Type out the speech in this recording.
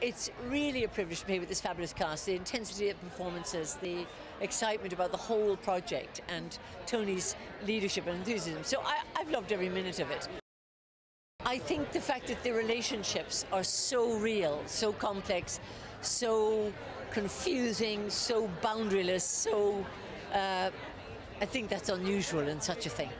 it's really a privilege to be with this fabulous cast. The intensity of performances, the excitement about the whole project, and Tony's leadership and enthusiasm. So I, I've loved every minute of it. I think the fact that the relationships are so real, so complex, so confusing, so boundaryless, so uh, I think that's unusual in such a thing.